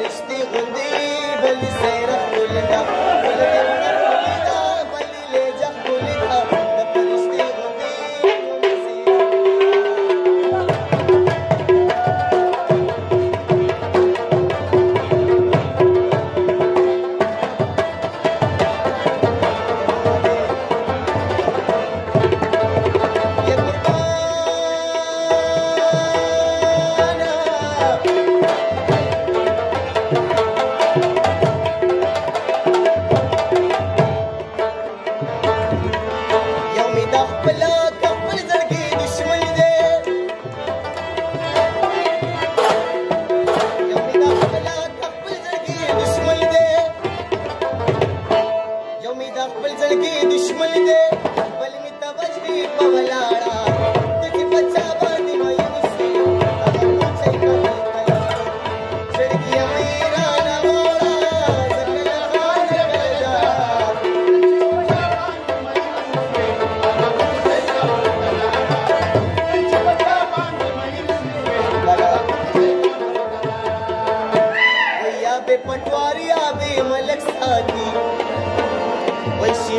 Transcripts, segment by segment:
It's the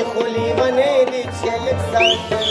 खुली बने दिक्षे एक साथ